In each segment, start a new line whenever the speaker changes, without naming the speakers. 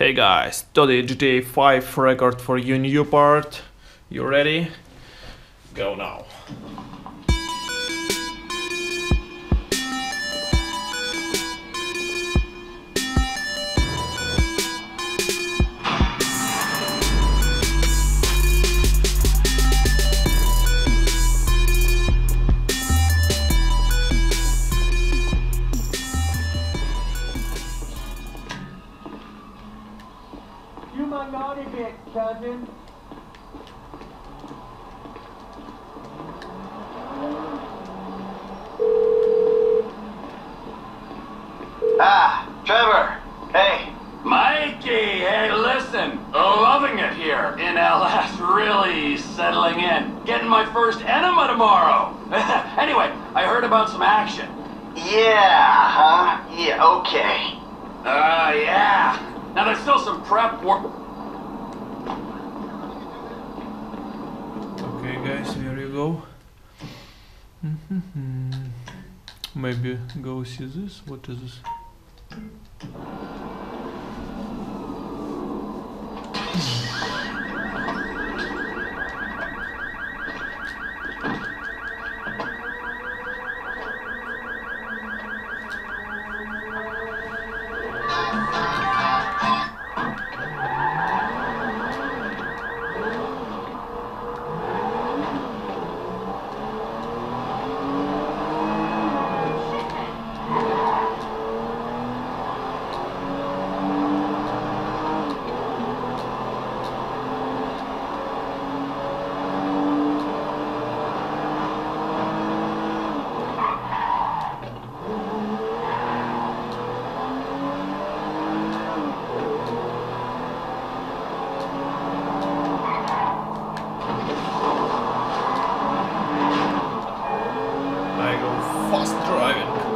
Hey guys, today GTA 5 record for you new part. You ready? Go now.
Bit, cousin.
Ah, Trevor. Hey.
Mikey, hey, listen. Loving it here in LS. Really settling in. Getting my first enema tomorrow. anyway, I heard about some action.
Yeah, huh? Yeah, okay.
Uh, yeah. Now there's still some prep work.
Okay go. Mhm. Maybe go see this. What is this? I go fast driving.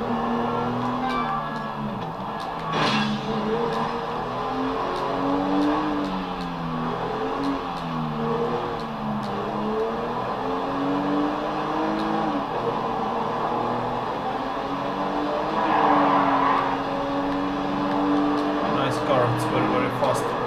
It's very very fast.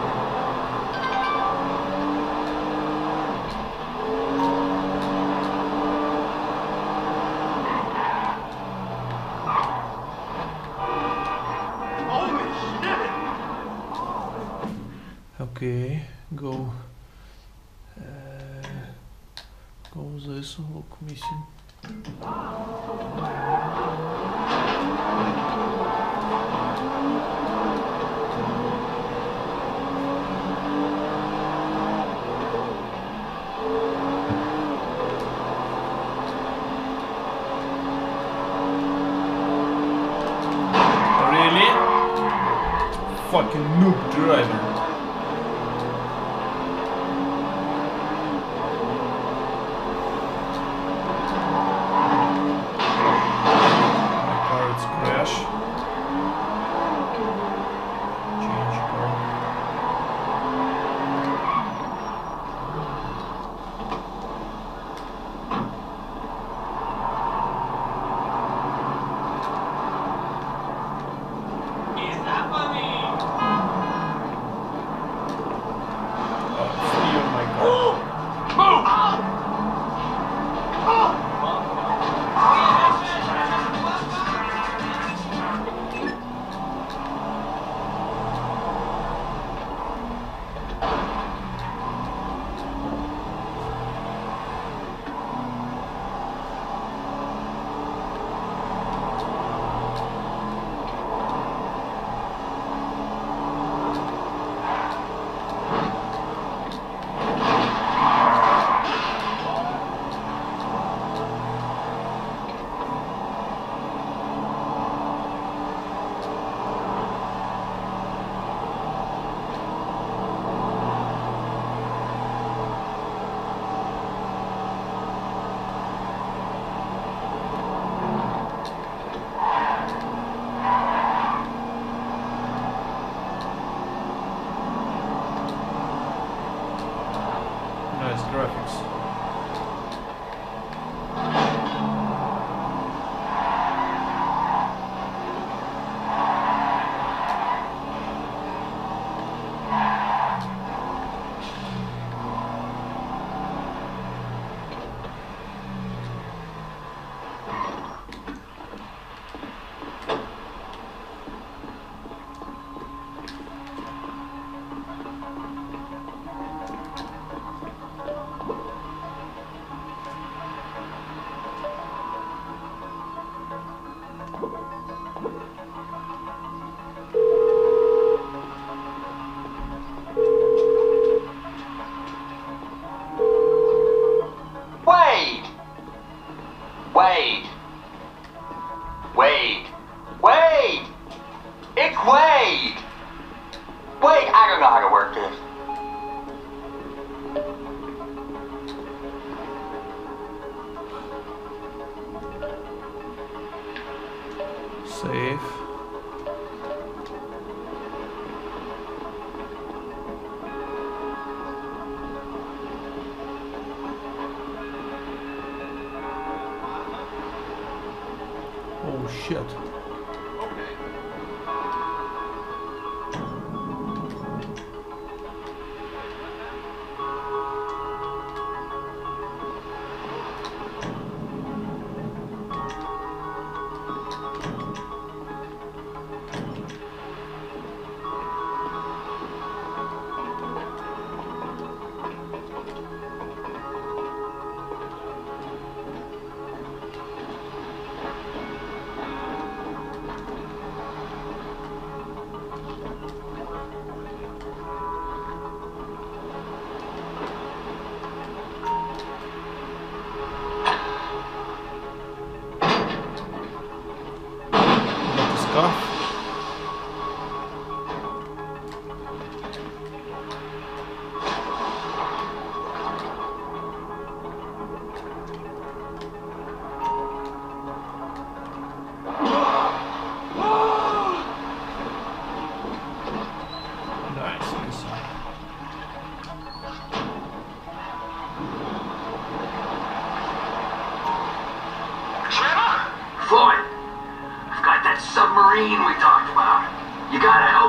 Fucking noob driver. My
Safe.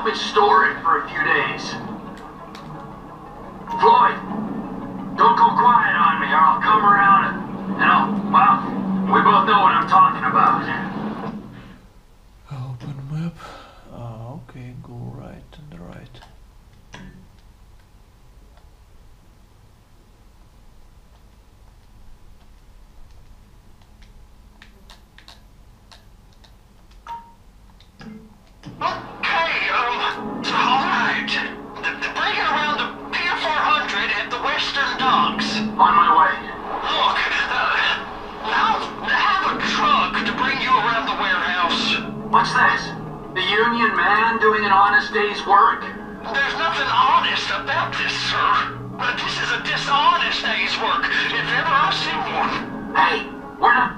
Me store it for a few days. Floyd, don't go quiet on me or I'll come around and, and I'll, well, we both know what I'm talking about. Hey, we're.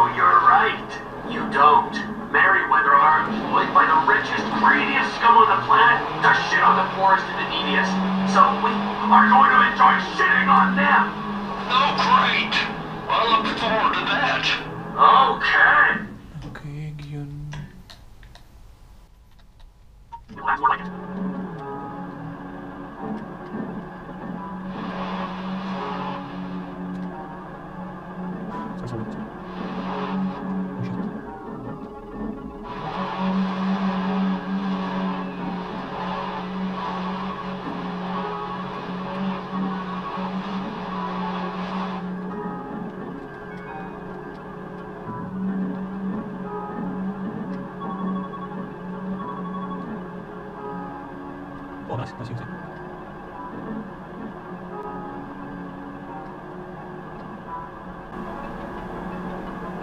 greediest scum on the planet to shit on the poorest and the neediest. So we are going to enjoy shitting on them.
Oh, great. I look forward to that.
Okay.
Okay, Gyun.
That's more like it.
Oh, nice, nice, nice.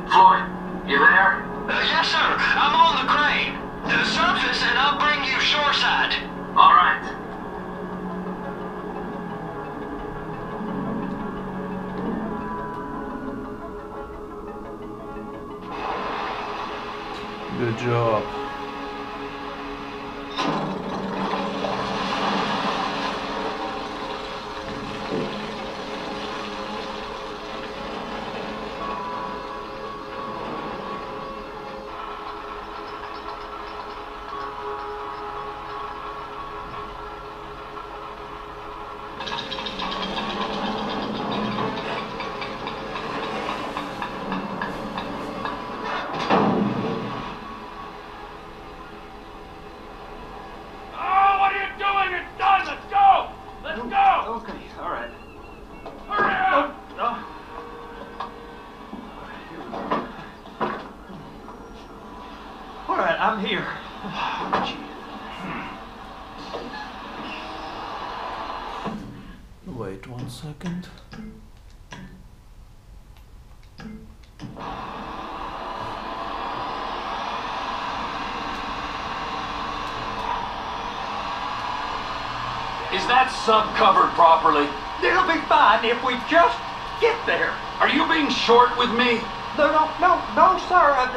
Floyd, you there?
Uh, yes, sir. I'm on the crane. To the surface, and I'll bring you shoreside.
All right.
Good job. One second.
Is that sub covered properly?
It'll be fine if we just get there.
Are you being short with me?
No, no, no, no, sir. I,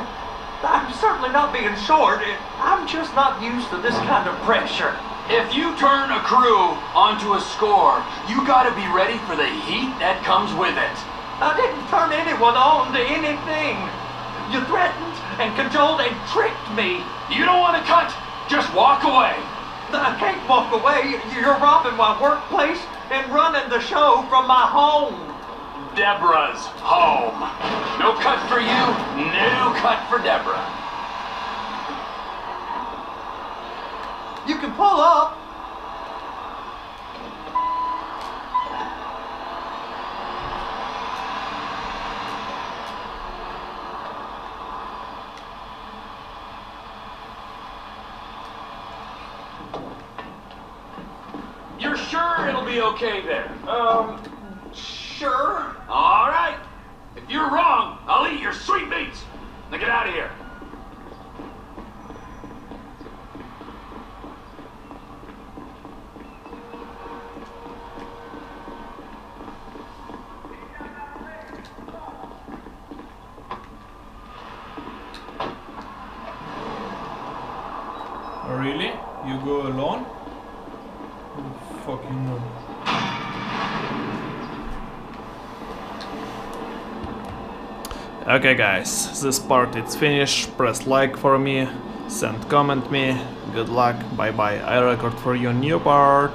I'm certainly not being short. I'm just not used to this kind of pressure.
If you turn a crew onto a score, you gotta be ready for the heat that comes with it.
I didn't turn anyone on to anything. You threatened and cajoled and tricked me.
You don't wanna cut? Just walk away.
I can't walk away. You're robbing my workplace and running the show from my home.
Deborah's home. No cut for you, no cut for Deborah.
You can pull up.
You're sure it'll be okay there?
Um, sure.
All right. If you're wrong, I'll eat your sweet meats. Now get out of here.
Really? You go alone? Fucking no. Okay guys, this part is finished, press like for me, send comment me, good luck, bye bye, I record for you new part.